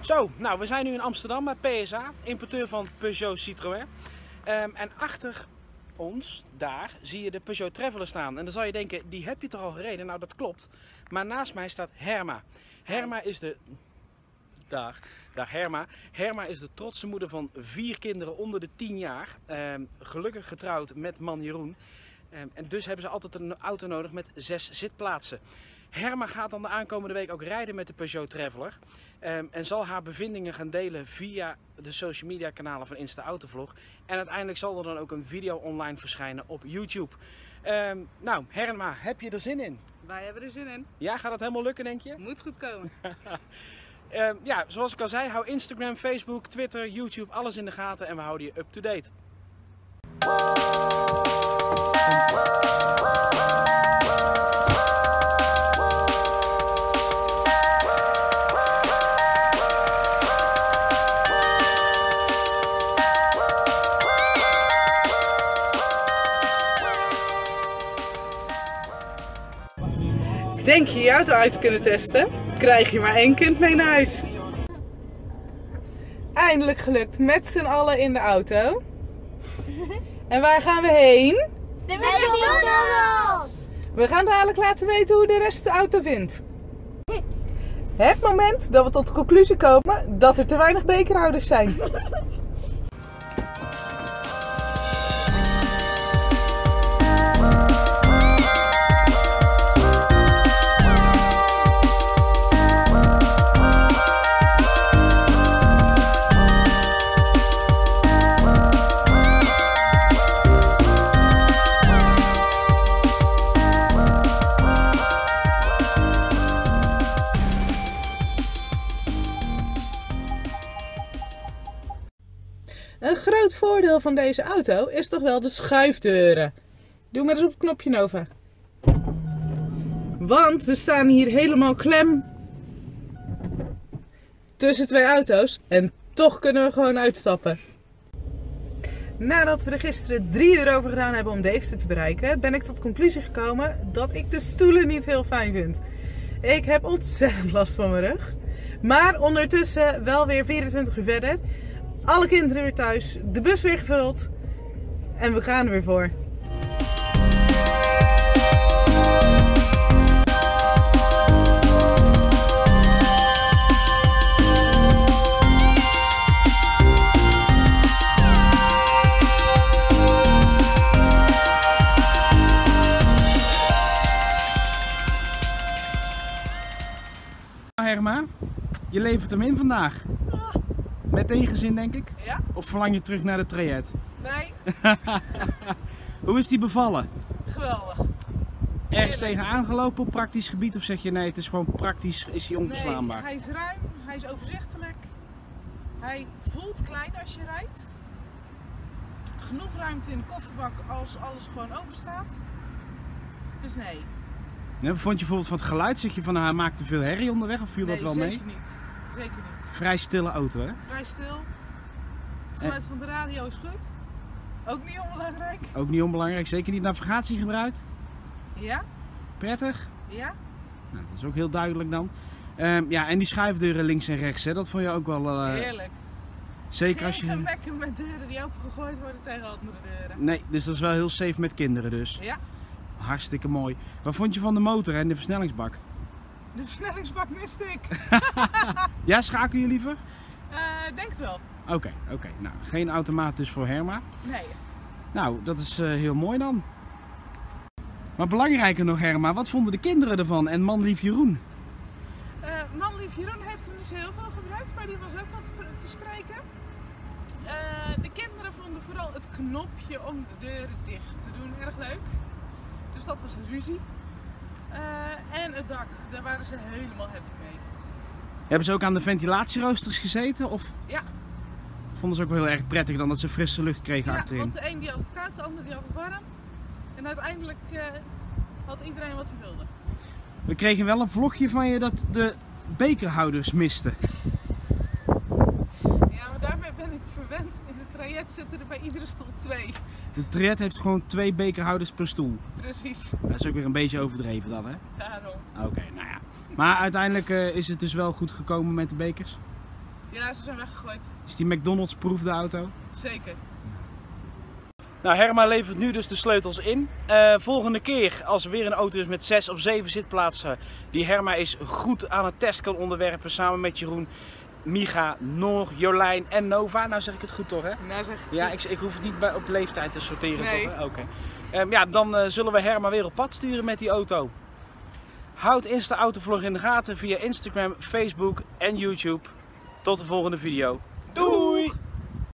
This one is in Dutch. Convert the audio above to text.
Zo, nou we zijn nu in Amsterdam bij PSA, importeur van Peugeot Citroën. Ehm, en achter ons, daar, zie je de Peugeot Traveller staan. En dan zal je denken, die heb je toch al gereden? Nou, dat klopt. Maar naast mij staat Herma. Herma is de... Daar, daar Herma. Herma is de trotse moeder van vier kinderen onder de 10 jaar. Ehm, gelukkig getrouwd met man Jeroen. Ehm, en dus hebben ze altijd een auto nodig met zes zitplaatsen. Herma gaat dan de aankomende week ook rijden met de Peugeot Traveller. Ehm, en zal haar bevindingen gaan delen via de social media kanalen van Insta Autovlog. En uiteindelijk zal er dan ook een video online verschijnen op YouTube. Ehm, nou, Herma, heb je er zin in? Wij hebben er zin in. Ja, gaat het helemaal lukken denk je? Moet goed komen. Ehm, ja, zoals ik al zei, hou Instagram, Facebook, Twitter, YouTube, alles in de gaten en we houden je up-to-date. Denk je je auto uit te kunnen testen? Krijg je maar één kind mee naar huis. Eindelijk gelukt met z'n allen in de auto. En waar gaan we heen? De McDonald's! We gaan dadelijk laten weten hoe de rest de auto vindt. Het moment dat we tot de conclusie komen dat er te weinig bekerhouders zijn. voordeel van deze auto is toch wel de schuifdeuren. Doe maar eens op het knopje Nova. Want we staan hier helemaal klem tussen twee auto's en toch kunnen we gewoon uitstappen. Nadat we er gisteren drie uur over gedaan hebben om Deventer te bereiken, ben ik tot conclusie gekomen dat ik de stoelen niet heel fijn vind. Ik heb ontzettend last van mijn rug. Maar ondertussen wel weer 24 uur verder. Alle kinderen weer thuis, de bus weer gevuld en we gaan er weer voor. Herma, je levert hem in vandaag. Met tegenzin denk ik? Ja? Of verlang je terug naar de traject? Nee, Hoe is die bevallen? geweldig. Ergens tegen aangelopen op praktisch gebied of zeg je nee, het is gewoon praktisch, is hij onverslaanbaar? Nee, hij is ruim, hij is overzichtelijk. Hij voelt klein als je rijdt. Genoeg ruimte in de kofferbak als alles gewoon open staat. Dus nee. Vond je bijvoorbeeld van het geluid, zeg je van nou, hij maakt te veel herrie onderweg of viel nee, dat wel zeker mee? niet. Zeker niet. Vrij stille auto hè? Vrij stil. Het geluid van de radio is goed. Ook niet onbelangrijk. Ook niet onbelangrijk, zeker niet navigatie gebruikt. Ja? Prettig. Ja? Nou, dat is ook heel duidelijk dan. Ehm, ja, en die schuifdeuren links en rechts, hè, dat vond je ook wel... eh, Heerlijk. zeker als Geen je... gemekken met deuren die opengegooid worden tegen andere deuren. Nee, dus dat is wel heel safe met kinderen dus. Ja, Hartstikke mooi. Wat vond je van de motor en de versnellingsbak? de versnellingsbak miste ik. Ja, schakel je liever? Eh denkt wel. Oké, oké. Nou, geen automaat dus voor Herma. Nee. Nou, dat is eh, heel mooi dan. Maar belangrijker nog Herma, wat vonden de kinderen ervan en manlief Jeroen? Eh manlief Jeroen heeft hem dus heel veel gebruikt, maar die was ook wat te spreken. De kinderen vonden vooral het knopje om de deuren dicht te doen erg leuk. Dus dat was de ruzie. En het dak, daar waren ze helemaal happy mee. Hebben ze ook aan de ventilatieroosters gezeten? Of Ja, vonden ze ook wel heel erg prettig dan dat ze frisse lucht kregen ja achterin? want de een die had het koud, de ander die had het warm. En uiteindelijk eh, had iedereen wat hij wilde. We kregen wel een vlogje van je dat de bekerhouders misten. Ja, maar daarmee ben ik verwend. In het traject zitten er bij iedere stoel twee. De Triet heeft gewoon twee bekerhouders per stoel. Precies, Dat is ook weer een beetje overdreven dan, hè? daarom. Oké, nou ja. Maar uiteindelijk eh, is het dus wel goed gekomen met de bekers. Ja, ze zijn weggegooid. Is die McDonald's proefde auto? Zeker. Nou, Herma levert nu dus de sleutels in. Eh, volgende keer, als er weer een auto is met 6 of 7 zitplaatsen, die Herma is goed aan het test kan onderwerpen samen met Jeroen, Miga, Noor, Jolijn en Nova. Nou zeg ik het goed toch, hè? Nou zeg het Ja, ik, ik hoef het niet bij, op leeftijd te sorteren, Nee. toch? Oké. Ehm, ja, dan eh, zullen we Herma weer op pad sturen met die auto. Houd Insta Autovlog in de gaten via Instagram, Facebook en YouTube. Tot de volgende video. Doei!